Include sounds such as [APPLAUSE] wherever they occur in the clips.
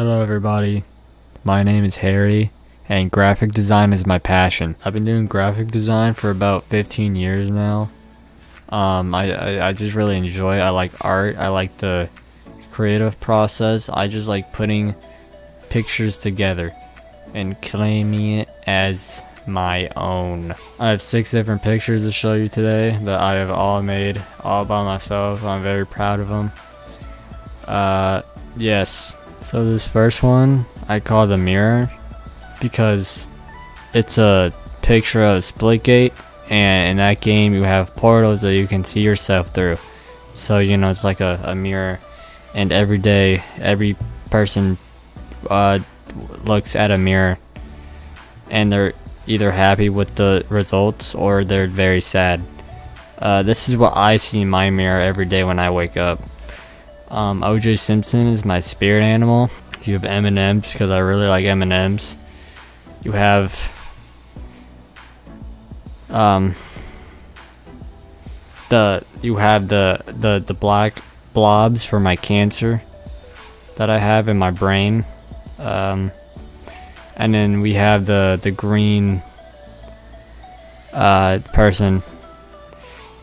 Hello everybody, my name is Harry and graphic design is my passion. I've been doing graphic design for about 15 years now. Um, I, I, I just really enjoy it. I like art, I like the creative process. I just like putting pictures together and claiming it as my own. I have six different pictures to show you today that I have all made all by myself. I'm very proud of them. Uh, yes. So this first one I call the mirror because it's a picture of Splitgate and in that game you have portals that you can see yourself through. So you know it's like a, a mirror and every day every person uh, looks at a mirror and they're either happy with the results or they're very sad. Uh, this is what I see in my mirror every day when I wake up. Um, OJ Simpson is my spirit animal. You have M&M's because I really like M&M's. You have um, the you have the the the black blobs for my cancer that I have in my brain. Um, and then we have the the green uh, person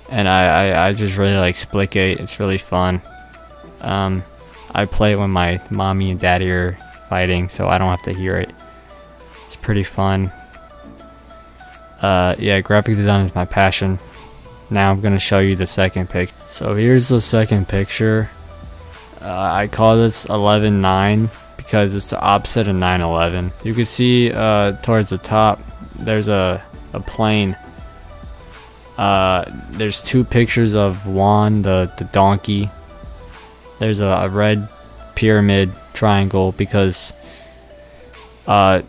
and I, I, I just really like Splitgate. It's really fun. Um, I play it when my mommy and daddy are fighting, so I don't have to hear it. It's pretty fun. Uh, yeah, graphic design is my passion. Now I'm gonna show you the second pic. So here's the second picture. Uh, I call this 11.9 because it's the opposite of 9/11. You can see uh, towards the top there's a a plane. Uh, there's two pictures of Juan the the donkey. There's a, a red pyramid triangle because uh,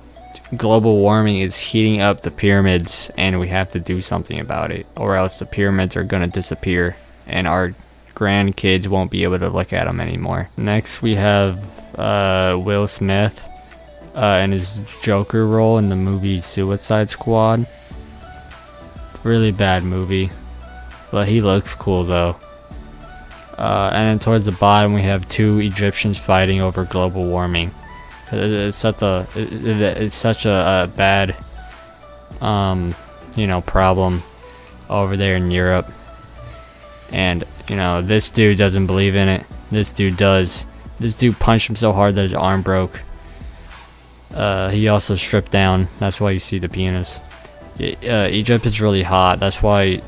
global warming is heating up the pyramids and we have to do something about it or else the pyramids are going to disappear and our grandkids won't be able to look at them anymore. Next we have uh, Will Smith uh, in his Joker role in the movie Suicide Squad. Really bad movie, but he looks cool though. Uh, and then towards the bottom we have two Egyptians fighting over global warming. It's such a it's such a, a bad um, you know problem over there in Europe. And you know this dude doesn't believe in it. This dude does. This dude punched him so hard that his arm broke. Uh, he also stripped down. That's why you see the penis. Uh, Egypt is really hot. That's why,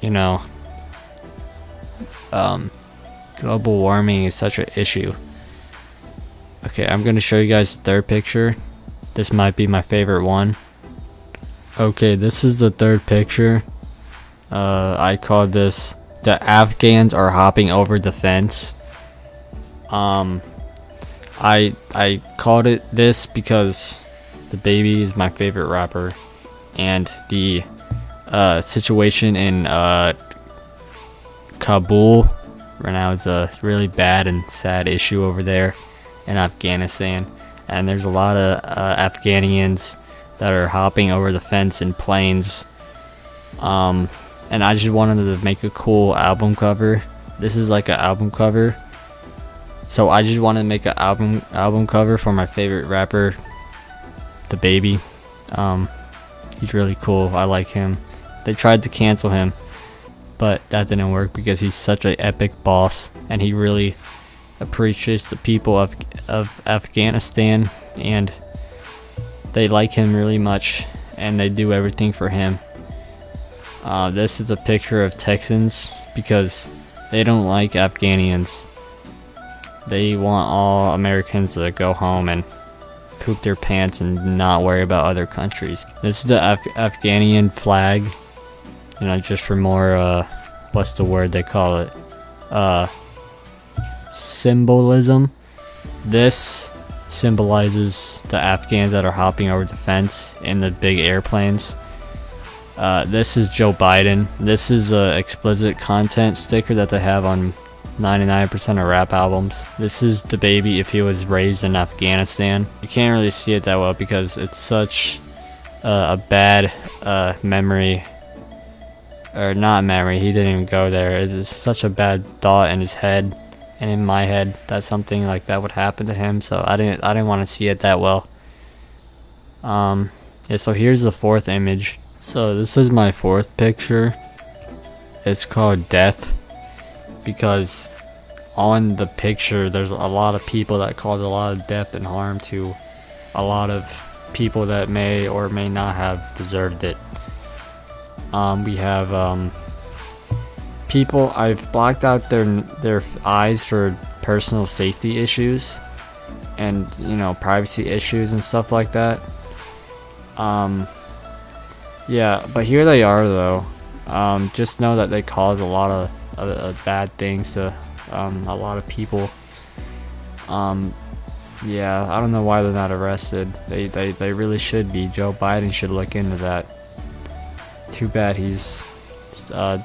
you know, um, global warming is such an issue. Okay, I'm going to show you guys the third picture. This might be my favorite one. Okay, this is the third picture. Uh, I called this the Afghans are hopping over the fence. Um, I I called it this because DaBaby is my favorite rapper, and the uh, situation in uh, Kabul right now is a really bad and sad issue over there in Afghanistan, and there's a lot of uh, Afghanians that are hopping over the fence in planes. Um, and I just wanted to make a cool album cover. This is like an album cover. So I just wanted to make an album album cover for my favorite rapper, DaBaby. Um, he's really cool. I like him. They tried to cancel him, but that didn't work because he's such an epic boss, and he really appreciates the people of of Afghanistan, and they like him really much, and they do everything for him. Uh, this is a picture of Texans because they don't like Afghanians. They want all Americans to go home and poop their pants and not worry about other countries. This is the Af Afghanian flag, you know, just for more, uh, what's the word they call it? Uh, symbolism. This symbolizes the Afghans that are hopping over the fence in the big airplanes. Uh, this is Joe Biden. This is a explicit content sticker that they have on 99% of rap albums. This is DaBaby if he was raised in Afghanistan. You can't really see it that well because it's such uh, a bad uh, memory. Or not memory, he didn't even go there. It's such a bad thought in his head. and in my head that something like that would happen to him. So I didn't I didn't want to see it that well. Um, yeah. So here's the fourth image. So this is my fourth picture. It's called death because on the picture there's a lot of people that caused a lot of death and harm to a lot of people that may or may not have deserved it. Um, we have um, people. I've blocked out their their eyes for personal safety issues, and you know privacy issues and stuff like that. Um, yeah, but here they are though. Um, just know that they cause a lot of, of, of bad things to um, a lot of people. Um, yeah, I don't know why they're not arrested. They, they, they really should be. Joe Biden should look into that. Too bad he's, uh,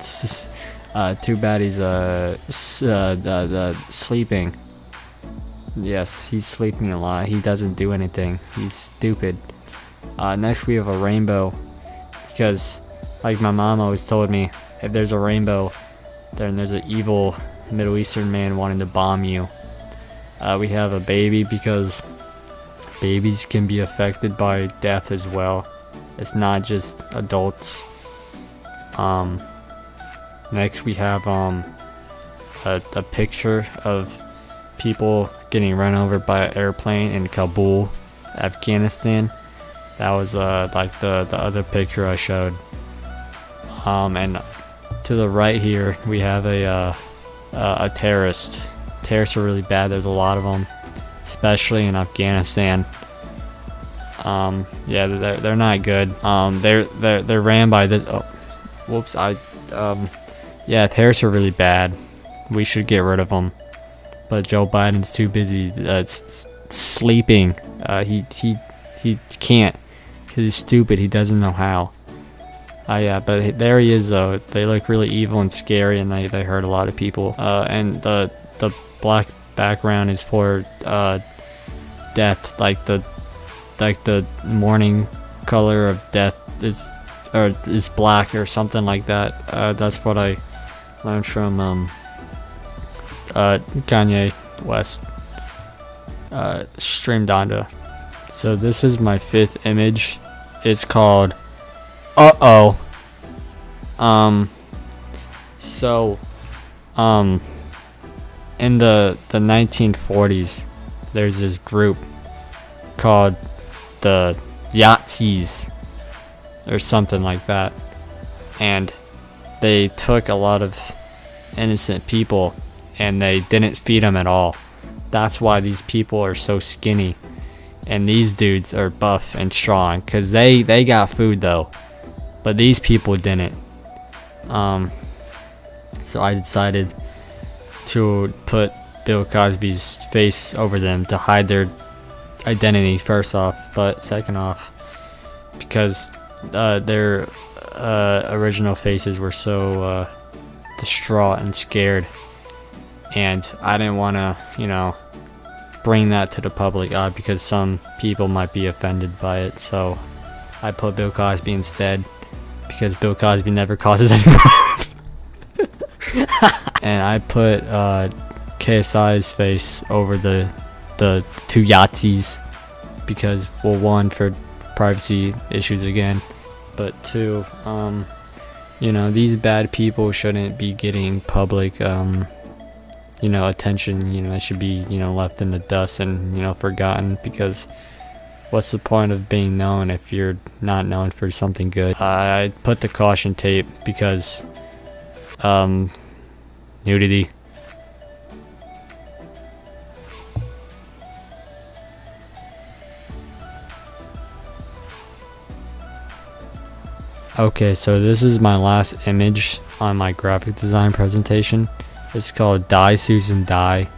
uh too bad he's, uh, uh, sleeping. Yes, he's sleeping a lot. He doesn't do anything. He's stupid. Uh, next we have a rainbow. Because, like my mom always told me, if there's a rainbow, then there's an evil Middle Eastern man wanting to bomb you. Uh, we have a baby because babies can be affected by death as well. It's not just adults. Um, next we have um, a, a picture of people getting run over by an airplane in Kabul, Afghanistan. That was uh, like the, the other picture I showed. Um, and to the right here, we have a, uh, a terrorist Terrorists are really bad. There's a lot of them, especially in Afghanistan. Um, yeah, they're, they're not good. Um, they're they're they're ran by this. Oh, whoops! I um, yeah, terrorists are really bad. We should get rid of them. But Joe Biden's too busy uh, sleeping. Uh, he he he can't. He's stupid. He doesn't know how. Uh, yeah, but there he is though. They look really evil and scary, and they, they hurt a lot of people. Uh, and the the black background is for uh, death, like the like the morning color of death is or is black or something like that. Uh, that's what I learned from um, uh, Kanye West uh, streamed onto. So this is my fifth image. It's called Uh Oh. Um. So, um in the the 1940s, there's this group called the Yahtzees or something like that, and they took a lot of innocent people and they didn't feed them at all. That's why these people are so skinny, and these dudes are buff and strong because they they got food though, but these people didn't. Um, so I decided to put Bill Cosby's face over them to hide their identity first off, but second off, because uh, their uh, original faces were so uh, distraught and scared, and I didn't want to, you know, bring that to the public eye because some people might be offended by it. So I put Bill Cosby instead because Bill Cosby never causes [LAUGHS] any problems. and I put uh, KSI's face over the the two Yahtzees because well one for privacy issues again, but two um, you know these bad people shouldn't be getting public um, you know attention. You know they should be you know left in the dust and you know forgotten because what's the point of being known if you're not known for something good? I put the caution tape because um, nudity. Okay, so this is my last image on my graphic design presentation. It's called Die Susan Die.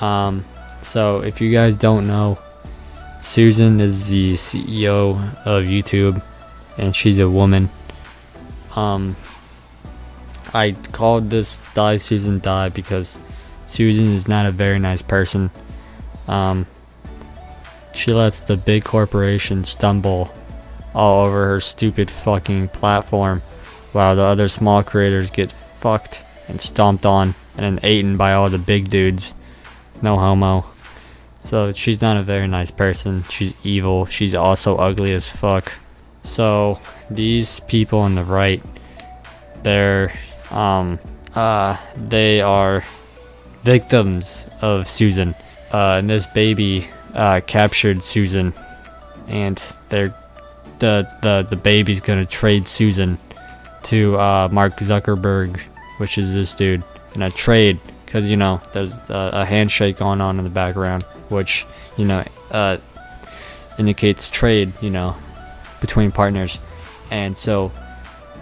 Um, so if you guys don't know, Susan is the CEO of YouTube, and she's a woman. Um, I called this Die Susan Die because Susan is not a very nice person. Um, she lets the big corporation stumble all over her stupid fucking platform while the other small creators get fucked and stomped on and then eaten by all the big dudes. No homo. So she's not a very nice person. She's evil. She's also ugly as fuck. So these people on the right, they're um uh they are victims of Susan. Uh, and this baby uh, captured Susan, and they're the the the baby's gonna trade Susan to uh, Mark Zuckerberg, which is this dude, in a trade because you know there's a, a, handshake going on in the background, which you know uh, indicates trade, you know, between partners, and so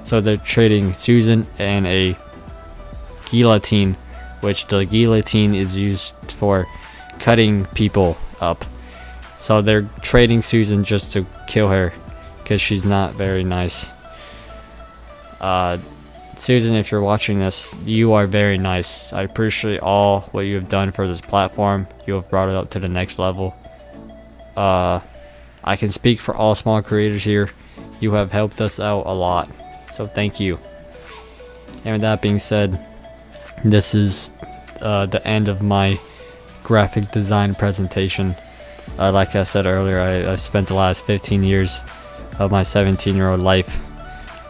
so they're trading Susan and a guillotine, which the guillotine is used for cutting people up. So they're trading Susan just to kill her because she's not very nice. Uh, Susan, if you're watching this, you are very nice. I appreciate all what you have done for this platform. You have brought it up to the next level. Uh, I can speak for all small creators here. You have helped us out a lot. So thank you. And with that being said, this is uh, the end of my graphic design presentation. Uh, like I said earlier, I, I spent the last 15 years of my 17 year old life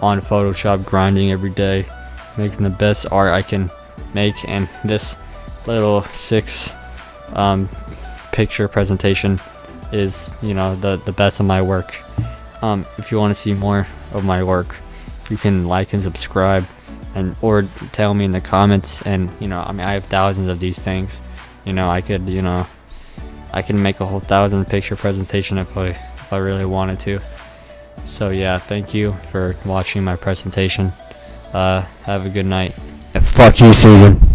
on Photoshop grinding every day, making the best art I can make and this little six um, picture presentation is you know the the best of my work. Um, if you want to see more of my work you can like and subscribe and or tell me in the comments and you know I mean I have thousands of these things. You know I could you know I can make a whole thousand picture presentation if I if I really wanted to so yeah thank you for watching my presentation. Uh have a good night. And fuck you Susan